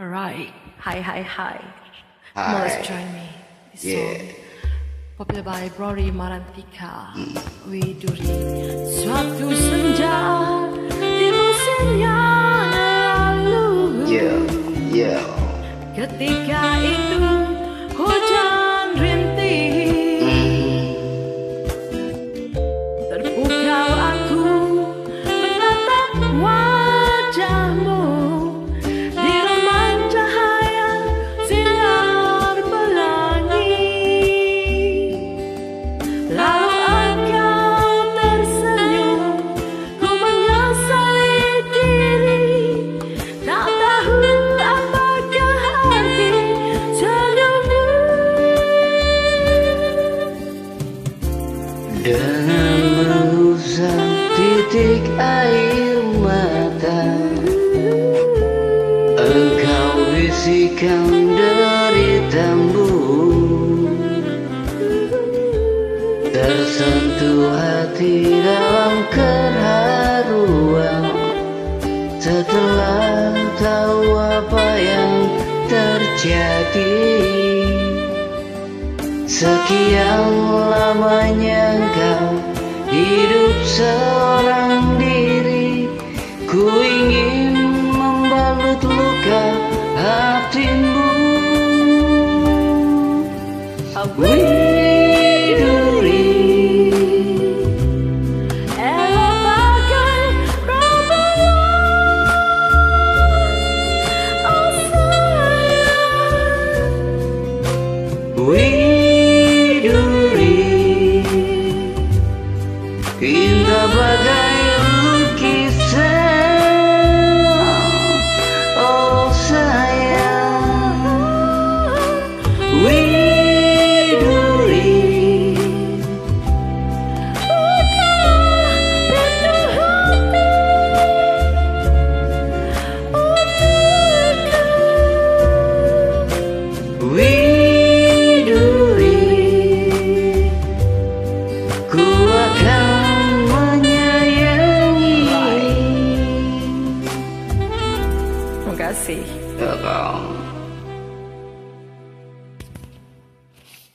Alright, hi hi hi. Hi. On, let's join me. This Yeah. song popular by Rory Marantika. Widuri suatu senja di musim yang lalu. Yeah, yeah. Ketika itu mengusap titik air mata. Engkau bisikan deritamu Tersentuh hati dalam keharuan. Setelah tahu apa yang terjadi Sekian lamanya Ku ingin membalut luka hatimu of uh,